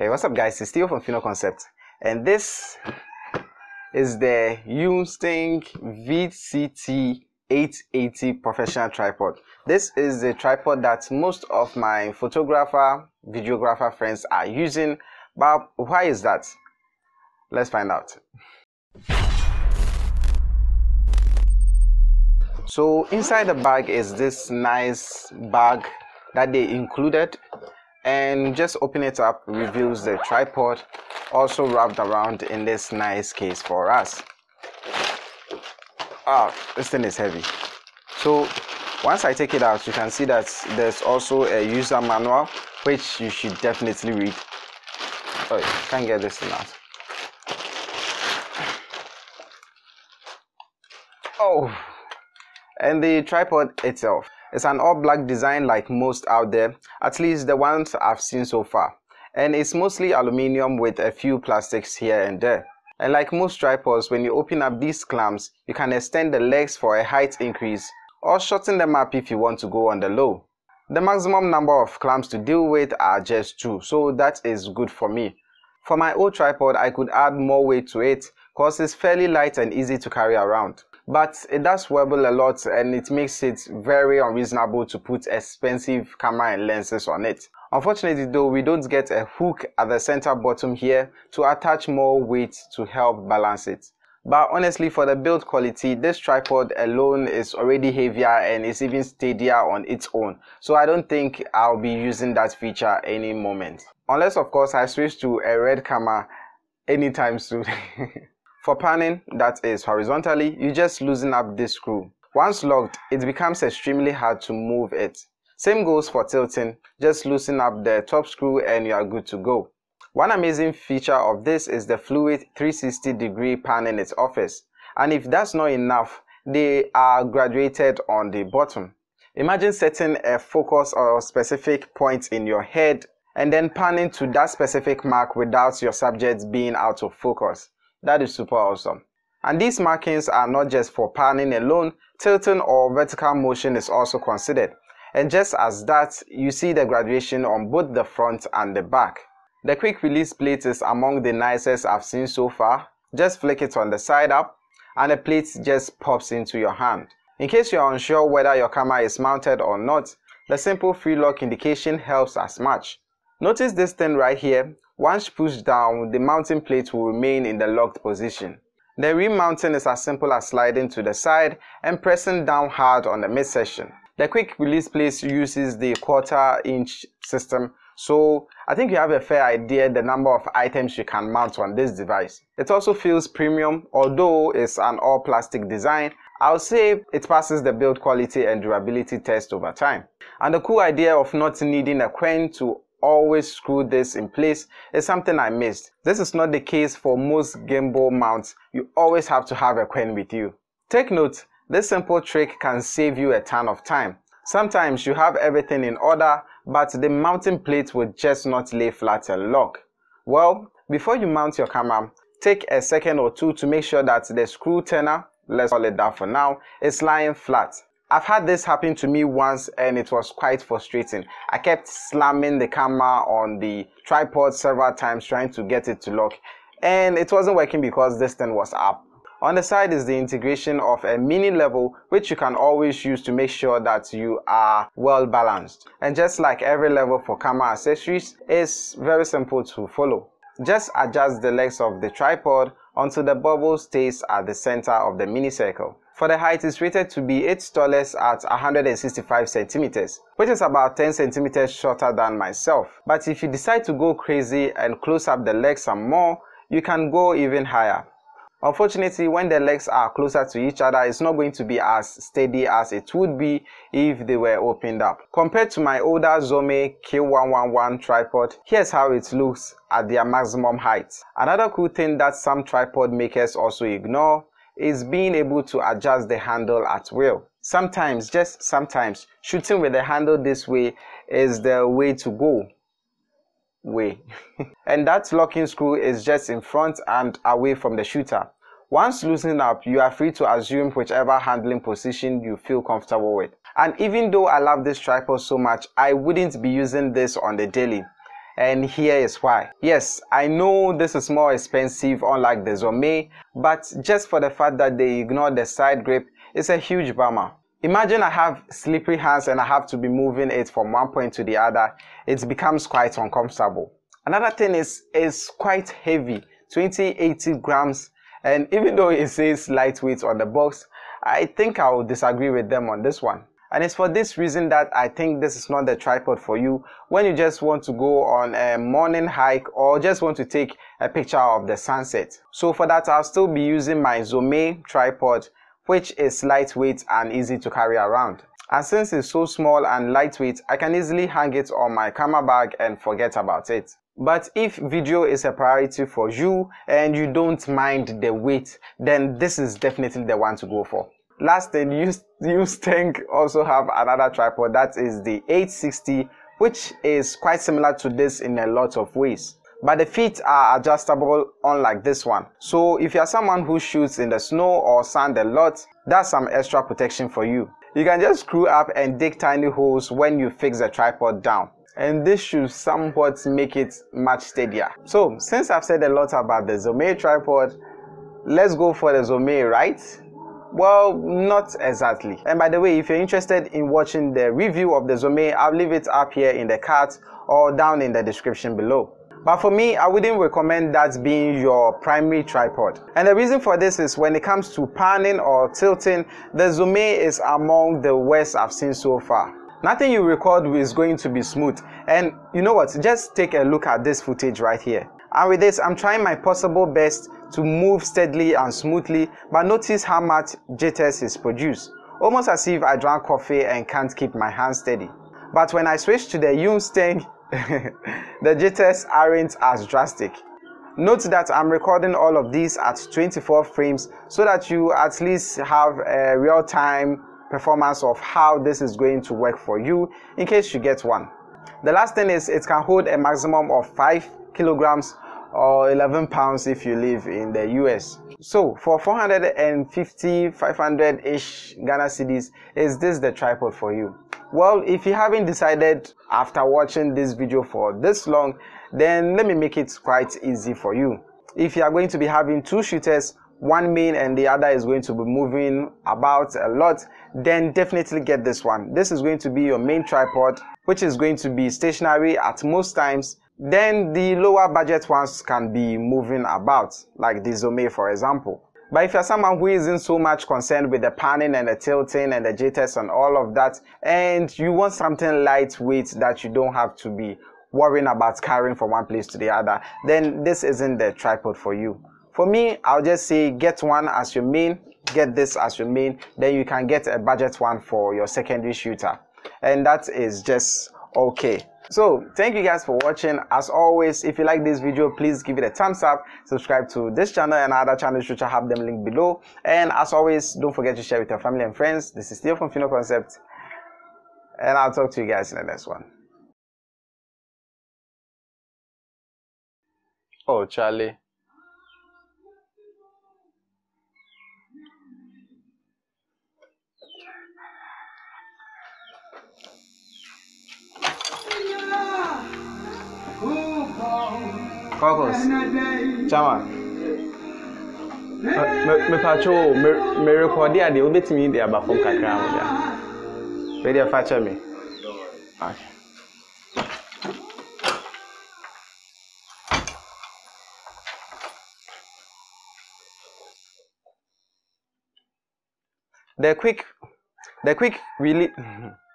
Hey, what's up guys? It's Theyo from Fino Concept and this is the Yunteng VCT 880 professional tripod. This is the tripod that most of my photographer, videographer friends are using. But why is that? Let's find out. So inside the bag is this nice bag that they included and just open it up reveals the tripod also wrapped around in this nice case for us. Ah this thing is heavy. So once i take it out you can see that there's also a user manual which you should definitely read. Oh can't get this thing out. Oh and the tripod itself it's an all black design like most out there, at least the ones I've seen so far. And it's mostly aluminium with a few plastics here and there. And like most tripods, when you open up these clamps, you can extend the legs for a height increase or shorten them up if you want to go on the low. The maximum number of clamps to deal with are just two, so that is good for me. For my old tripod, I could add more weight to it cause it's fairly light and easy to carry around but it does wobble a lot and it makes it very unreasonable to put expensive camera and lenses on it. Unfortunately though, we don't get a hook at the center bottom here to attach more weight to help balance it. But honestly, for the build quality, this tripod alone is already heavier and is even steadier on its own. So I don't think I'll be using that feature any moment. Unless of course I switch to a red camera anytime soon. For panning, that is horizontally, you just loosen up this screw. Once locked, it becomes extremely hard to move it. Same goes for tilting, just loosen up the top screw and you are good to go. One amazing feature of this is the fluid 360 degree pan in its office. And if that's not enough, they are graduated on the bottom. Imagine setting a focus or a specific point in your head and then panning to that specific mark without your subject being out of focus. That is super awesome. And these markings are not just for panning alone, tilting or vertical motion is also considered. And just as that, you see the graduation on both the front and the back. The quick release plate is among the nicest I've seen so far. Just flick it on the side up and the plate just pops into your hand. In case you are unsure whether your camera is mounted or not, the simple free lock indication helps as much. Notice this thing right here once pushed down, the mounting plate will remain in the locked position. The remounting is as simple as sliding to the side and pressing down hard on the midsection. The quick release plate uses the quarter inch system so I think you have a fair idea the number of items you can mount on this device. It also feels premium although it's an all plastic design I'll say it passes the build quality and durability test over time. And the cool idea of not needing a queen to always screw this in place is something I missed. This is not the case for most gimbal mounts. You always have to have a coin with you. Take note, this simple trick can save you a ton of time. Sometimes you have everything in order, but the mounting plate will just not lay flat and lock. Well, before you mount your camera, take a second or two to make sure that the screw turner, let's call it that for now, is lying flat. I've had this happen to me once and it was quite frustrating. I kept slamming the camera on the tripod several times trying to get it to lock and it wasn't working because this thing was up. On the side is the integration of a mini level which you can always use to make sure that you are well balanced. And just like every level for camera accessories, it's very simple to follow. Just adjust the legs of the tripod until the bubble stays at the center of the mini circle. For the height, it's rated to be 8 tallest at 165 centimeters, which is about 10 centimeters shorter than myself. But if you decide to go crazy and close up the legs some more, you can go even higher. Unfortunately, when the legs are closer to each other, it's not going to be as steady as it would be if they were opened up. Compared to my older Zomei K111 tripod, here's how it looks at their maximum height. Another cool thing that some tripod makers also ignore is being able to adjust the handle at will. Sometimes, just sometimes, shooting with the handle this way is the way to go. Way. and that locking screw is just in front and away from the shooter. Once loosened up, you are free to assume whichever handling position you feel comfortable with. And even though I love this tripod so much, I wouldn't be using this on the daily. And here is why. Yes, I know this is more expensive unlike the Zomei, but just for the fact that they ignore the side grip, it's a huge bummer. Imagine I have slippery hands and I have to be moving it from one point to the other. It becomes quite uncomfortable. Another thing is, it's quite heavy, 2080 grams, and even though it says lightweight on the box, I think I will disagree with them on this one. And it's for this reason that I think this is not the tripod for you when you just want to go on a morning hike or just want to take a picture of the sunset. So for that, I'll still be using my Zomei tripod, which is lightweight and easy to carry around. And since it's so small and lightweight, I can easily hang it on my camera bag and forget about it. But if video is a priority for you and you don't mind the weight, then this is definitely the one to go for. Last thing, Yunteng also have another tripod that is the 860 which is quite similar to this in a lot of ways. But the feet are adjustable unlike this one. So if you are someone who shoots in the snow or sand a lot, that's some extra protection for you. You can just screw up and dig tiny holes when you fix the tripod down and this should somewhat make it much steadier. So since I've said a lot about the Zomei tripod, let's go for the Zomei, right? Well, not exactly. And by the way, if you're interested in watching the review of the Zomei, I'll leave it up here in the card or down in the description below. But for me, I wouldn't recommend that being your primary tripod. And the reason for this is when it comes to panning or tilting, the Zomei is among the worst I've seen so far. Nothing you record is going to be smooth. And you know what? Just take a look at this footage right here. And with this, I'm trying my possible best to move steadily and smoothly, but notice how much jitters is produced. Almost as if I drank coffee and can't keep my hands steady. But when I switch to the Yunteng, the jitters aren't as drastic. Note that I'm recording all of these at 24 frames so that you at least have a real-time performance of how this is going to work for you in case you get one. The last thing is it can hold a maximum of 5 kilograms or 11 pounds if you live in the US. So for 450, 500-ish Ghana cedis, is this the tripod for you? Well, if you haven't decided after watching this video for this long, then let me make it quite easy for you. If you are going to be having two shooters, one main and the other is going to be moving about a lot, then definitely get this one. This is going to be your main tripod, which is going to be stationary at most times then the lower budget ones can be moving about, like the Zomei for example. But if you're someone who isn't so much concerned with the panning and the tilting and the jitters and all of that, and you want something lightweight that you don't have to be worrying about carrying from one place to the other, then this isn't the tripod for you. For me, I'll just say get one as your main, get this as your main, then you can get a budget one for your secondary shooter. And that is just okay so thank you guys for watching. As always if you like this video please give it a thumbs up subscribe to this channel and other channels which i have them linked below. And as always don't forget to share with your family and friends. This is Theyo from Fino Concept and i'll talk to you guys in the next one. Oh charlie Cocos. Chama. mepatwo merekɔde adeɛ wobɛtumi de aba fam kakra mo da wede ɛfa kyɛ me the quick the quick really